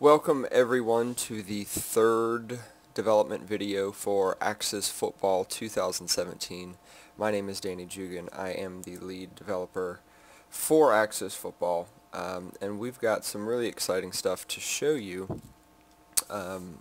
Welcome everyone to the third development video for Axis Football 2017. My name is Danny Jugan. I am the lead developer for Axis Football um, and we've got some really exciting stuff to show you. Um,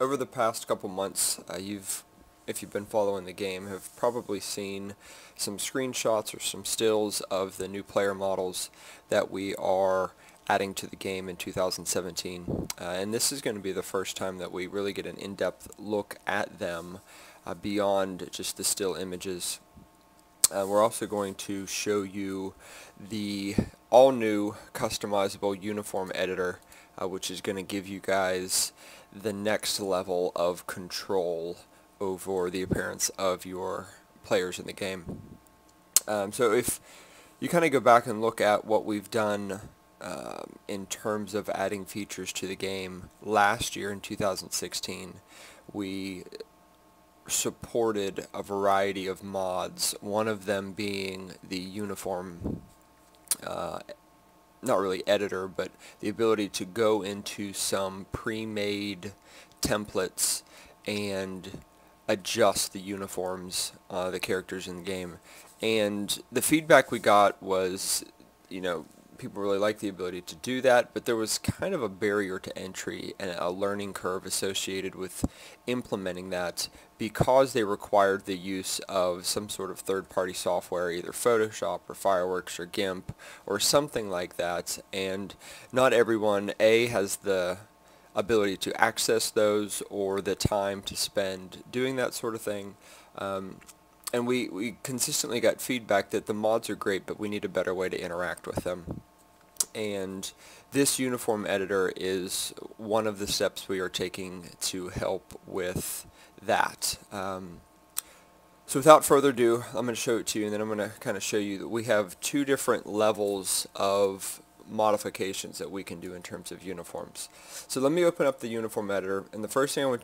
over the past couple months uh, you've if you've been following the game, have probably seen some screenshots or some stills of the new player models that we are adding to the game in 2017. Uh, and this is going to be the first time that we really get an in-depth look at them uh, beyond just the still images. Uh, we're also going to show you the all-new customizable uniform editor, uh, which is going to give you guys the next level of control over the appearance of your players in the game. Um, so if you kind of go back and look at what we've done um, in terms of adding features to the game last year in 2016, we supported a variety of mods, one of them being the uniform, uh, not really editor, but the ability to go into some pre-made templates and adjust the uniforms, uh, the characters in the game. And the feedback we got was, you know, people really liked the ability to do that, but there was kind of a barrier to entry and a learning curve associated with implementing that because they required the use of some sort of third-party software, either Photoshop or Fireworks or GIMP or something like that. And not everyone, A, has the ability to access those or the time to spend doing that sort of thing. Um, and we, we consistently got feedback that the mods are great, but we need a better way to interact with them. And this uniform editor is one of the steps we are taking to help with that. Um, so without further ado, I'm going to show it to you, and then I'm going to kind of show you that we have two different levels of modifications that we can do in terms of uniforms. So let me open up the uniform editor and the first thing I want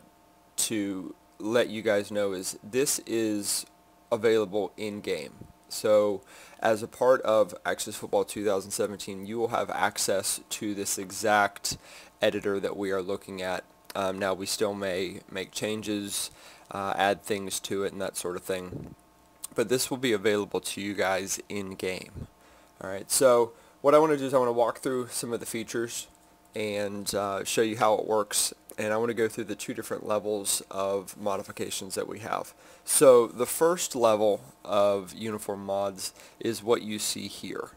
to let you guys know is this is available in-game. So as a part of Axis Football 2017 you will have access to this exact editor that we are looking at. Um, now we still may make changes, uh, add things to it and that sort of thing. But this will be available to you guys in-game. Alright, so what I want to do is I want to walk through some of the features and uh, show you how it works and I want to go through the two different levels of modifications that we have. So the first level of uniform mods is what you see here.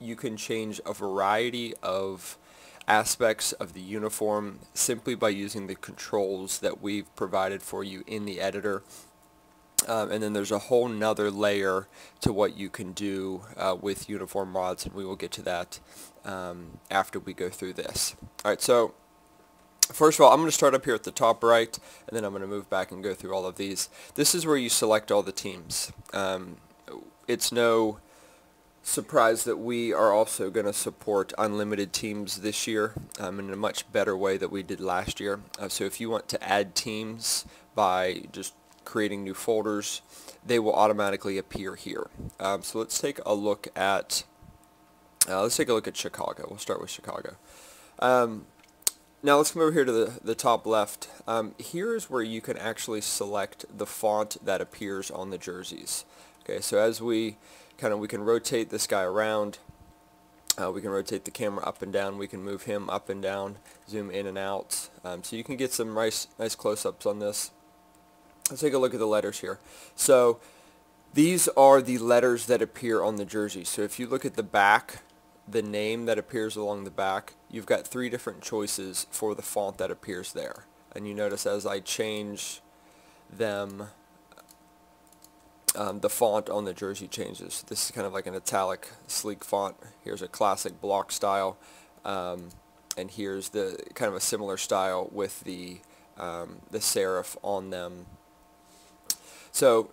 You can change a variety of aspects of the uniform simply by using the controls that we've provided for you in the editor um, and then there's a whole nother layer to what you can do uh, with uniform mods, and we will get to that um, after we go through this. Alright, so first of all, I'm going to start up here at the top right, and then I'm going to move back and go through all of these. This is where you select all the teams. Um, it's no surprise that we are also going to support unlimited teams this year um, in a much better way that we did last year. Uh, so if you want to add teams by just creating new folders, they will automatically appear here. Um, so let's take a look at, uh, let's take a look at Chicago. We'll start with Chicago. Um, now let's come over here to the, the top left. Um, here's where you can actually select the font that appears on the jerseys. Okay, so as we kind of, we can rotate this guy around. Uh, we can rotate the camera up and down. We can move him up and down, zoom in and out. Um, so you can get some nice, nice close-ups on this. Let's take a look at the letters here. So these are the letters that appear on the jersey. So if you look at the back, the name that appears along the back, you've got three different choices for the font that appears there. And you notice as I change them, um, the font on the jersey changes. This is kind of like an italic, sleek font. Here's a classic block style. Um, and here's the kind of a similar style with the um, the serif on them so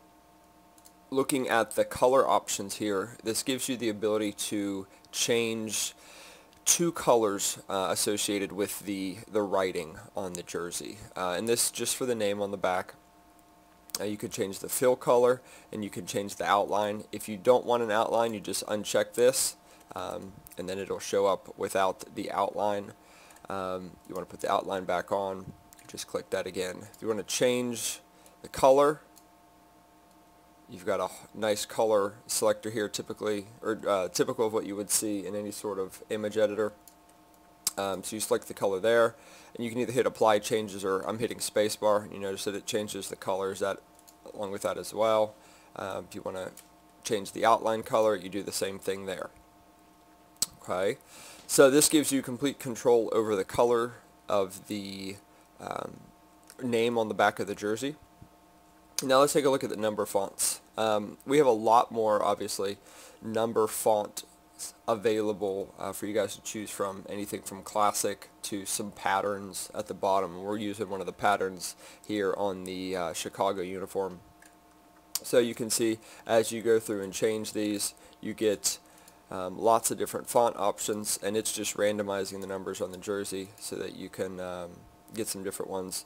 looking at the color options here, this gives you the ability to change two colors uh, associated with the, the writing on the jersey. Uh, and this just for the name on the back. Uh, you could change the fill color and you can change the outline. If you don't want an outline, you just uncheck this um, and then it'll show up without the outline. Um, you want to put the outline back on, just click that again. If you want to change the color, you've got a nice color selector here typically, or uh, typical of what you would see in any sort of image editor. Um, so you select the color there, and you can either hit apply changes or I'm hitting spacebar. You notice that it changes the colors that along with that as well. Um, if you want to change the outline color, you do the same thing there. Okay, so this gives you complete control over the color of the um, name on the back of the jersey. Now let's take a look at the number fonts. Um, we have a lot more, obviously, number font available uh, for you guys to choose from. Anything from classic to some patterns at the bottom. We're using one of the patterns here on the uh, Chicago uniform. So you can see as you go through and change these you get um, lots of different font options and it's just randomizing the numbers on the jersey so that you can um, get some different ones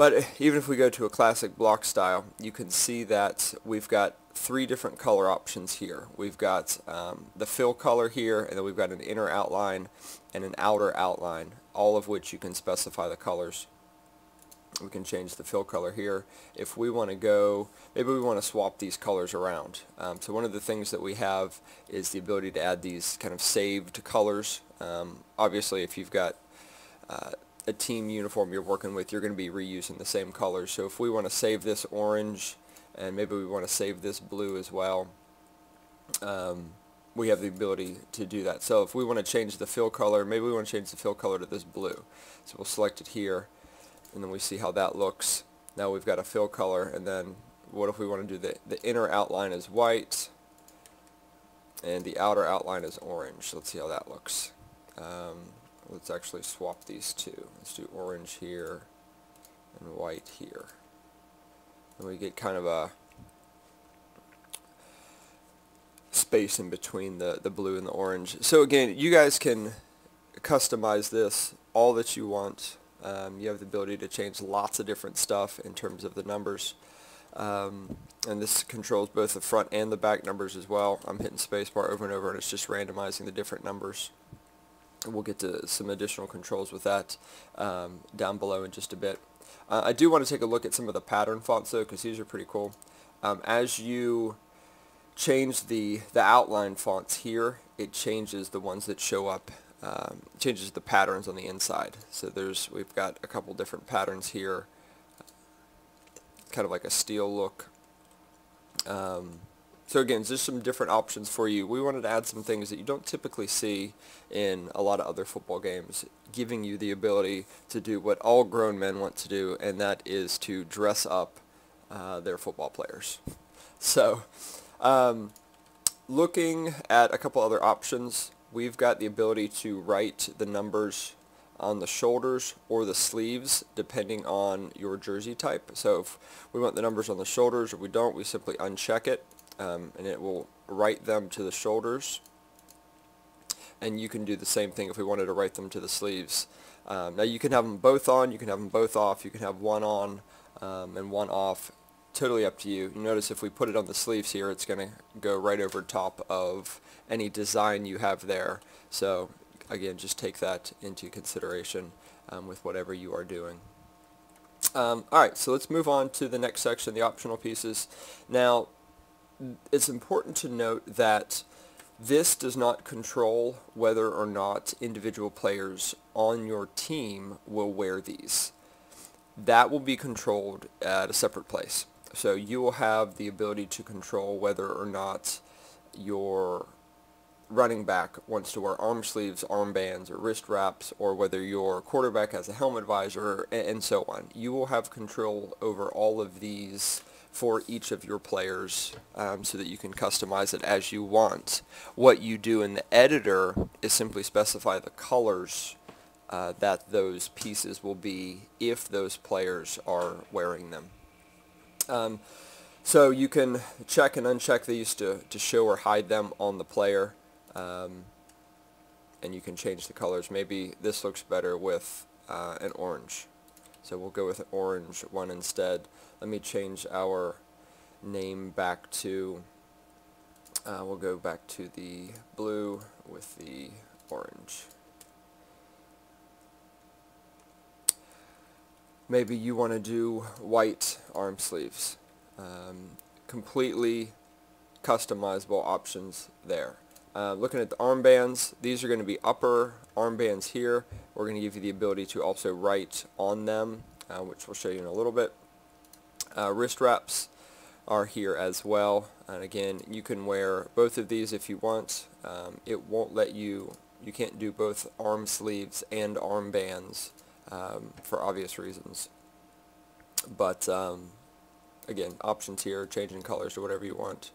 but even if we go to a classic block style, you can see that we've got three different color options here. We've got um, the fill color here, and then we've got an inner outline and an outer outline, all of which you can specify the colors. We can change the fill color here. If we want to go, maybe we want to swap these colors around. Um, so one of the things that we have is the ability to add these kind of saved colors. Um, obviously, if you've got uh, a team uniform you're working with, you're going to be reusing the same colors. So if we want to save this orange and maybe we want to save this blue as well, um, we have the ability to do that. So if we want to change the fill color, maybe we want to change the fill color to this blue. So we'll select it here and then we see how that looks. Now we've got a fill color and then what if we want to do the, the inner outline is white and the outer outline is orange. Let's see how that looks. Um, let's actually swap these two. Let's do orange here and white here. And we get kind of a space in between the, the blue and the orange. So again, you guys can customize this all that you want. Um, you have the ability to change lots of different stuff in terms of the numbers. Um, and this controls both the front and the back numbers as well. I'm hitting spacebar over and over and it's just randomizing the different numbers. We'll get to some additional controls with that um, down below in just a bit. Uh, I do want to take a look at some of the pattern fonts though because these are pretty cool. Um, as you change the, the outline fonts here, it changes the ones that show up, um, changes the patterns on the inside. So there's we've got a couple different patterns here, kind of like a steel look. Um, so again, there's some different options for you. We wanted to add some things that you don't typically see in a lot of other football games, giving you the ability to do what all grown men want to do, and that is to dress up uh, their football players. So um, looking at a couple other options, we've got the ability to write the numbers on the shoulders or the sleeves depending on your jersey type. So if we want the numbers on the shoulders or we don't, we simply uncheck it um, and it will write them to the shoulders and you can do the same thing if we wanted to write them to the sleeves. Um, now you can have them both on, you can have them both off, you can have one on um, and one off, totally up to you. Notice if we put it on the sleeves here it's going to go right over top of any design you have there. So again just take that into consideration um, with whatever you are doing. Um, Alright, so let's move on to the next section, the optional pieces. Now it's important to note that this does not control whether or not individual players on your team will wear these. That will be controlled at a separate place. So you will have the ability to control whether or not your running back wants to wear arm sleeves, armbands, or wrist wraps, or whether your quarterback has a helmet visor, and so on. You will have control over all of these for each of your players um, so that you can customize it as you want. What you do in the editor is simply specify the colors uh, that those pieces will be if those players are wearing them. Um, so you can check and uncheck these to, to show or hide them on the player. Um, and you can change the colors. Maybe this looks better with uh, an orange. So we'll go with an orange one instead. Let me change our name back to, uh, we'll go back to the blue with the orange. maybe you want to do white arm sleeves. Um, completely customizable options there. Uh, looking at the armbands, these are going to be upper armbands here. We're going to give you the ability to also write on them, uh, which we'll show you in a little bit. Uh, wrist wraps are here as well. And again, you can wear both of these if you want. Um, it won't let you, you can't do both arm sleeves and armbands um, for obvious reasons. But um, again, options here, changing colors to whatever you want.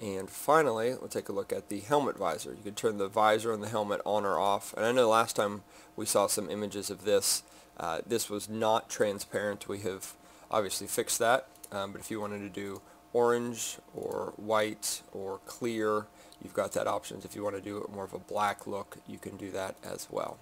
And finally, we'll take a look at the helmet visor. You can turn the visor and the helmet on or off. And I know last time we saw some images of this. Uh, this was not transparent. We have obviously fixed that. Um, but if you wanted to do orange or white or clear, you've got that option. If you want to do it more of a black look, you can do that as well.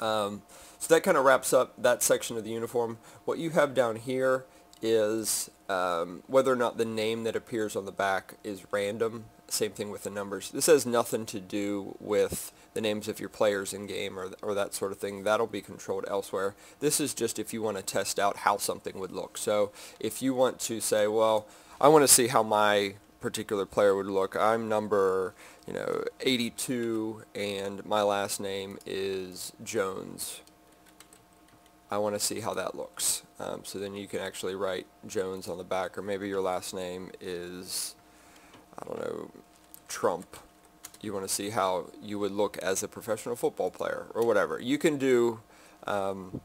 Um, so that kind of wraps up that section of the uniform. What you have down here is um, whether or not the name that appears on the back is random. Same thing with the numbers. This has nothing to do with the names of your players in game or, or that sort of thing. That'll be controlled elsewhere. This is just if you want to test out how something would look. So if you want to say, well, I want to see how my particular player would look. I'm number, you know, 82 and my last name is Jones. I want to see how that looks. Um, so then you can actually write Jones on the back or maybe your last name is, I don't know, Trump. You want to see how you would look as a professional football player or whatever. You can do, um,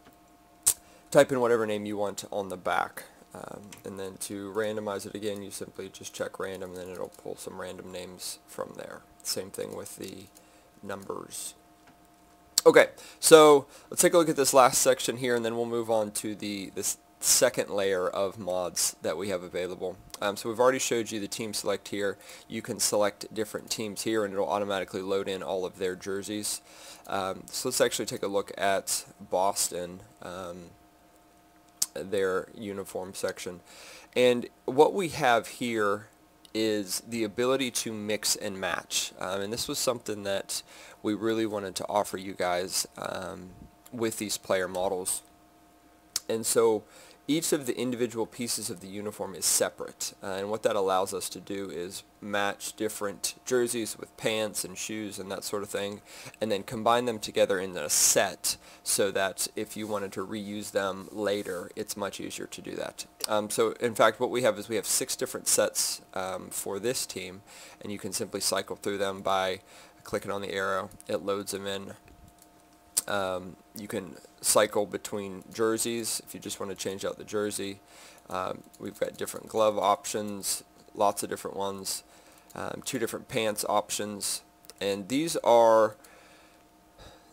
type in whatever name you want on the back. Um, and then to randomize it again, you simply just check random, and then it'll pull some random names from there. Same thing with the numbers. Okay, so let's take a look at this last section here, and then we'll move on to the this second layer of mods that we have available. Um, so we've already showed you the team select here. You can select different teams here, and it'll automatically load in all of their jerseys. Um, so let's actually take a look at Boston. Um, their uniform section. And what we have here is the ability to mix and match. Um, and this was something that we really wanted to offer you guys um, with these player models. And so each of the individual pieces of the uniform is separate uh, and what that allows us to do is match different jerseys with pants and shoes and that sort of thing and then combine them together in a set so that if you wanted to reuse them later it's much easier to do that. Um, so in fact what we have is we have six different sets um, for this team and you can simply cycle through them by clicking on the arrow. It loads them in um, you can cycle between jerseys if you just want to change out the jersey. Um, we've got different glove options, lots of different ones, um, two different pants options, and these are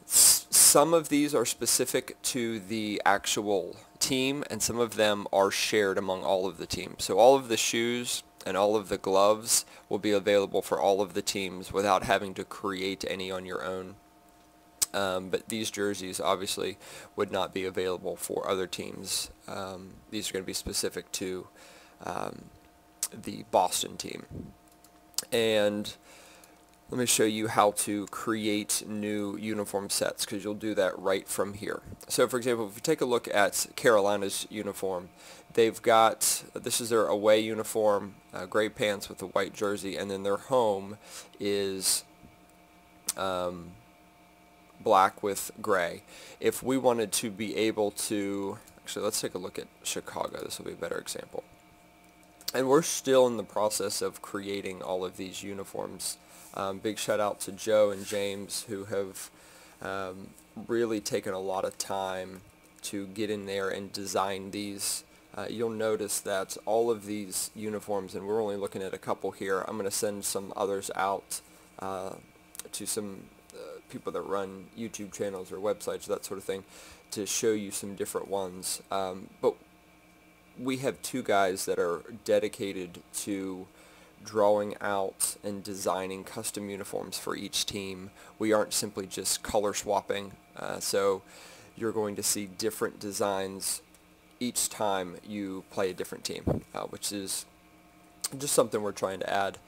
some of these are specific to the actual team and some of them are shared among all of the teams. So all of the shoes and all of the gloves will be available for all of the teams without having to create any on your own. Um, but these jerseys obviously would not be available for other teams. Um, these are going to be specific to um, the Boston team. And let me show you how to create new uniform sets because you'll do that right from here. So for example, if you take a look at Carolina's uniform, they've got, this is their away uniform, uh, gray pants with a white jersey, and then their home is um, black with gray. If we wanted to be able to, actually let's take a look at Chicago, this will be a better example. And we're still in the process of creating all of these uniforms. Um, big shout out to Joe and James who have um, really taken a lot of time to get in there and design these. Uh, you'll notice that all of these uniforms, and we're only looking at a couple here, I'm going to send some others out uh, to some people that run YouTube channels or websites, that sort of thing, to show you some different ones. Um, but we have two guys that are dedicated to drawing out and designing custom uniforms for each team. We aren't simply just color swapping, uh, so you're going to see different designs each time you play a different team, uh, which is just something we're trying to add.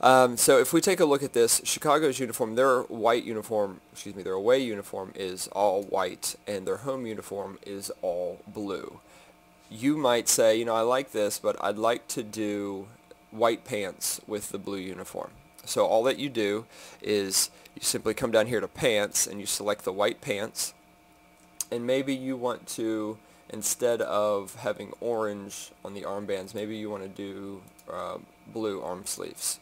Um, so if we take a look at this, Chicago's uniform, their white uniform, excuse me, their away uniform is all white, and their home uniform is all blue. You might say, you know, I like this, but I'd like to do white pants with the blue uniform. So all that you do is you simply come down here to pants, and you select the white pants, and maybe you want to, instead of having orange on the armbands, maybe you want to do uh, blue arm sleeves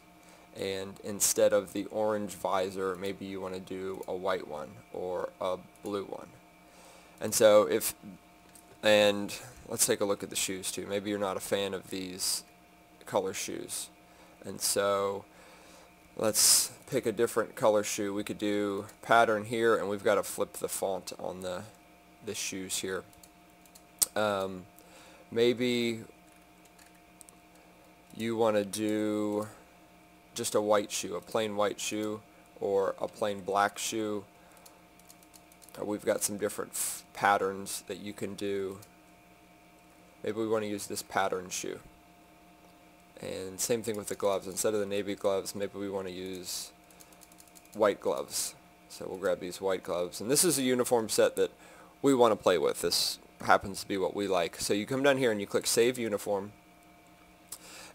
and instead of the orange visor maybe you want to do a white one or a blue one. And so if and let's take a look at the shoes too. Maybe you're not a fan of these color shoes. And so let's pick a different color shoe. We could do pattern here and we've got to flip the font on the the shoes here. Um, maybe you want to do just a white shoe, a plain white shoe or a plain black shoe. Uh, we've got some different patterns that you can do. Maybe we want to use this pattern shoe. And same thing with the gloves. Instead of the navy gloves, maybe we want to use white gloves. So we'll grab these white gloves. And this is a uniform set that we want to play with. This happens to be what we like. So you come down here and you click Save Uniform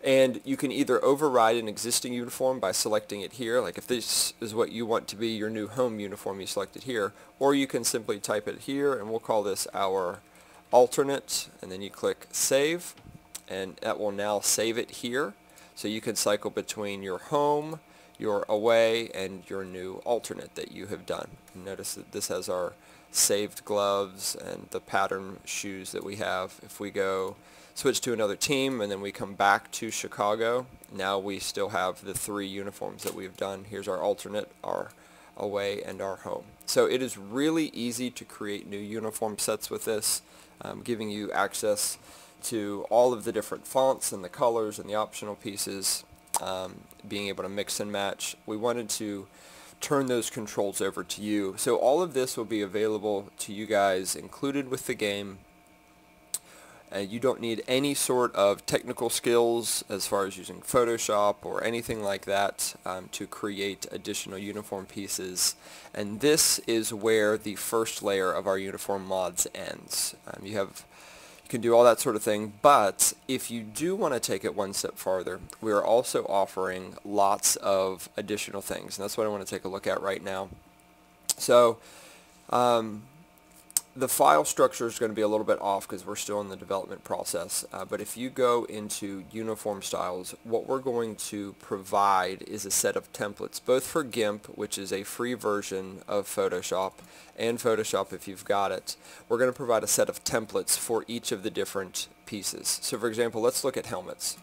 and you can either override an existing uniform by selecting it here, like if this is what you want to be your new home uniform, you select it here, or you can simply type it here, and we'll call this our alternate, and then you click Save, and that will now save it here. So you can cycle between your home, your away, and your new alternate that you have done. Notice that this has our saved gloves and the pattern shoes that we have. If we go switch to another team and then we come back to Chicago, now we still have the three uniforms that we've done. Here's our alternate, our away, and our home. So it is really easy to create new uniform sets with this, um, giving you access to all of the different fonts and the colors and the optional pieces, um, being able to mix and match. We wanted to turn those controls over to you. So all of this will be available to you guys included with the game uh, you don't need any sort of technical skills as far as using Photoshop or anything like that um, to create additional uniform pieces. And this is where the first layer of our uniform mods ends. Um, you have you can do all that sort of thing, but if you do want to take it one step farther, we are also offering lots of additional things, and that's what I want to take a look at right now. So, um, the file structure is going to be a little bit off because we're still in the development process. Uh, but if you go into uniform styles, what we're going to provide is a set of templates, both for GIMP, which is a free version of Photoshop, and Photoshop if you've got it. We're going to provide a set of templates for each of the different pieces. So for example, let's look at helmets.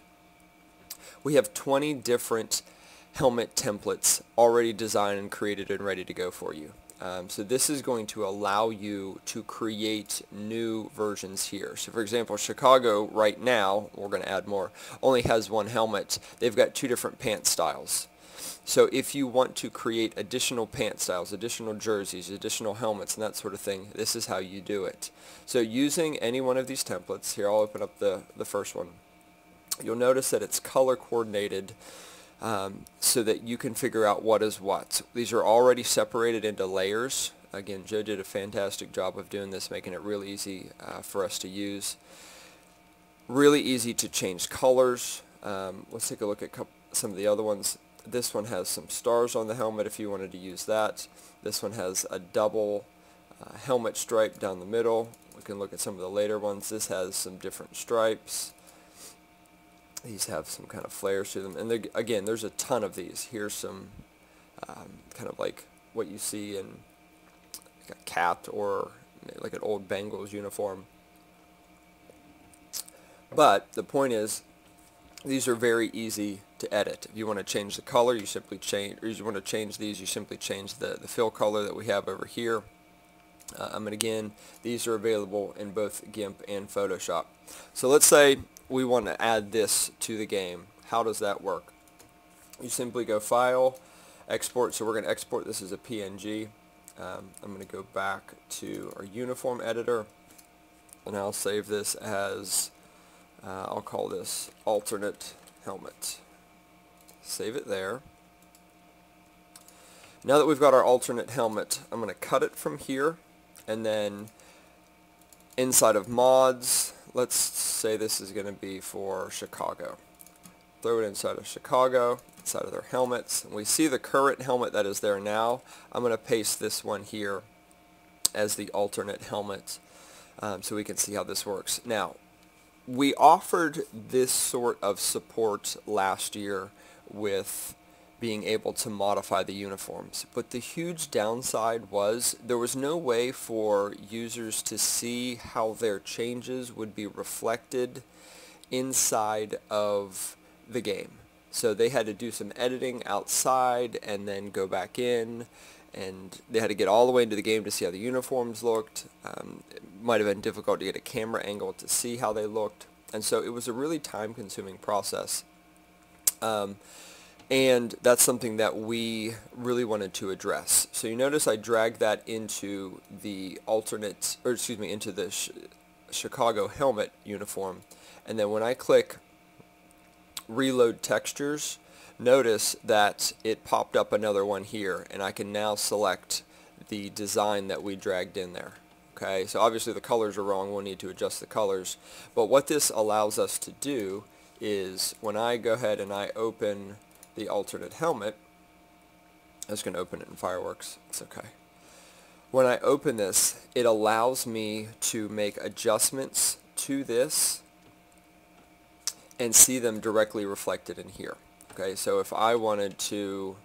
We have 20 different helmet templates already designed and created and ready to go for you. Um, so this is going to allow you to create new versions here. So for example, Chicago right now, we're going to add more, only has one helmet. They've got two different pant styles. So if you want to create additional pant styles, additional jerseys, additional helmets, and that sort of thing, this is how you do it. So using any one of these templates, here I'll open up the, the first one, you'll notice that it's color coordinated um, so that you can figure out what is what. These are already separated into layers. Again, Joe did a fantastic job of doing this, making it really easy uh, for us to use. Really easy to change colors. Um, let's take a look at some of the other ones. This one has some stars on the helmet if you wanted to use that. This one has a double uh, helmet stripe down the middle. We can look at some of the later ones. This has some different stripes. These have some kind of flares to them. And again, there's a ton of these. Here's some um, kind of like what you see in like a cat or like an old Bengals uniform. But the point is, these are very easy to edit. If you want to change the color, you simply change, or you want to change these, you simply change the, the fill color that we have over here. Um, and again, these are available in both GIMP and Photoshop. So let's say we want to add this to the game. How does that work? You simply go File, Export. So we're going to export this as a PNG. Um, I'm going to go back to our uniform editor and I'll save this as, uh, I'll call this alternate helmet. save it there. Now that we've got our alternate helmet, I'm going to cut it from here and then inside of mods, let's say this is going to be for Chicago. Throw it inside of Chicago, inside of their helmets. And we see the current helmet that is there now. I'm going to paste this one here as the alternate helmet um, so we can see how this works. Now, we offered this sort of support last year with being able to modify the uniforms. But the huge downside was there was no way for users to see how their changes would be reflected inside of the game. So they had to do some editing outside and then go back in and they had to get all the way into the game to see how the uniforms looked. Um, it might have been difficult to get a camera angle to see how they looked. And so it was a really time-consuming process. Um, and that's something that we really wanted to address. So you notice I dragged that into the alternate, or excuse me, into the sh Chicago helmet uniform. And then when I click reload textures, notice that it popped up another one here and I can now select the design that we dragged in there. Okay, so obviously the colors are wrong, we'll need to adjust the colors. But what this allows us to do is when I go ahead and I open the alternate helmet. I was going to open it in Fireworks. It's okay. When I open this, it allows me to make adjustments to this and see them directly reflected in here. Okay, so if I wanted to,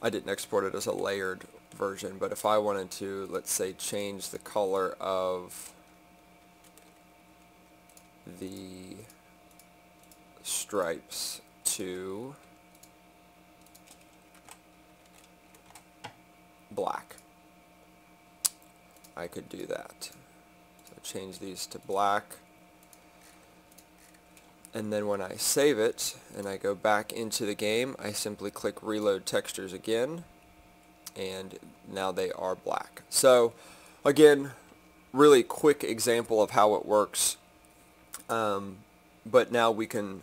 I didn't export it as a layered version, but if I wanted to, let's say, change the color of the stripes to black. I could do that. So change these to black. And then when I save it and I go back into the game, I simply click reload textures again and now they are black. So again, really quick example of how it works. Um, but now we can,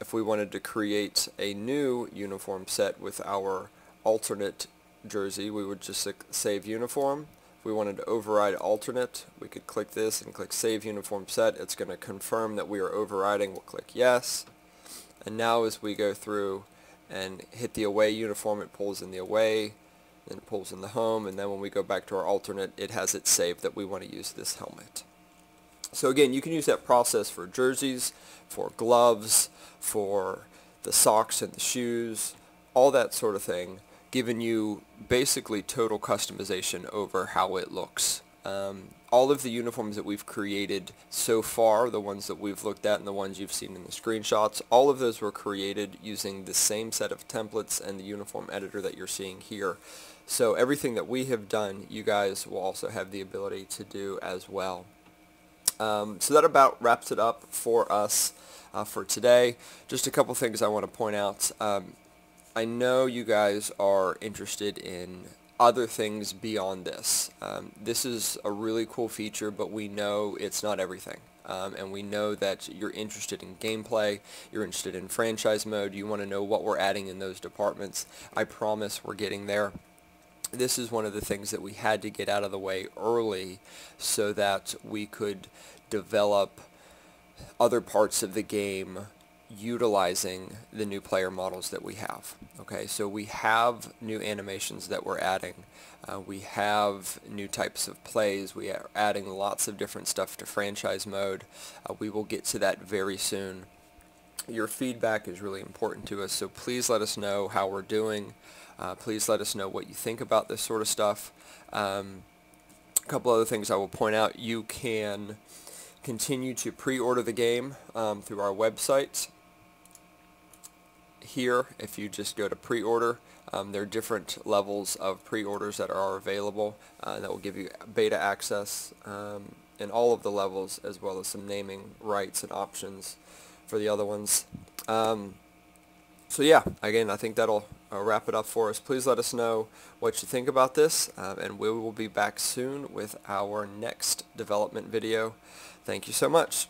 if we wanted to create a new uniform set with our alternate jersey, we would just save uniform. If we wanted to override alternate, we could click this and click Save Uniform Set. It's going to confirm that we are overriding. We'll click Yes. And now as we go through and hit the away uniform, it pulls in the away, then it pulls in the home, and then when we go back to our alternate, it has it saved that we want to use this helmet. So again, you can use that process for jerseys, for gloves, for the socks and the shoes, all that sort of thing given you basically total customization over how it looks. Um, all of the uniforms that we've created so far, the ones that we've looked at and the ones you've seen in the screenshots, all of those were created using the same set of templates and the uniform editor that you're seeing here. So everything that we have done, you guys will also have the ability to do as well. Um, so that about wraps it up for us uh, for today. Just a couple things I want to point out. Um, I know you guys are interested in other things beyond this. Um, this is a really cool feature, but we know it's not everything. Um, and we know that you're interested in gameplay, you're interested in franchise mode, you want to know what we're adding in those departments. I promise we're getting there. This is one of the things that we had to get out of the way early so that we could develop other parts of the game utilizing the new player models that we have. Okay, so we have new animations that we're adding. Uh, we have new types of plays. We are adding lots of different stuff to franchise mode. Uh, we will get to that very soon. Your feedback is really important to us, so please let us know how we're doing. Uh, please let us know what you think about this sort of stuff. Um, a couple other things I will point out. You can continue to pre-order the game um, through our website here if you just go to pre-order. Um, there are different levels of pre-orders that are available uh, that will give you beta access um, in all of the levels as well as some naming rights and options for the other ones. Um, so yeah, again, I think that'll uh, wrap it up for us. Please let us know what you think about this, uh, and we will be back soon with our next development video. Thank you so much.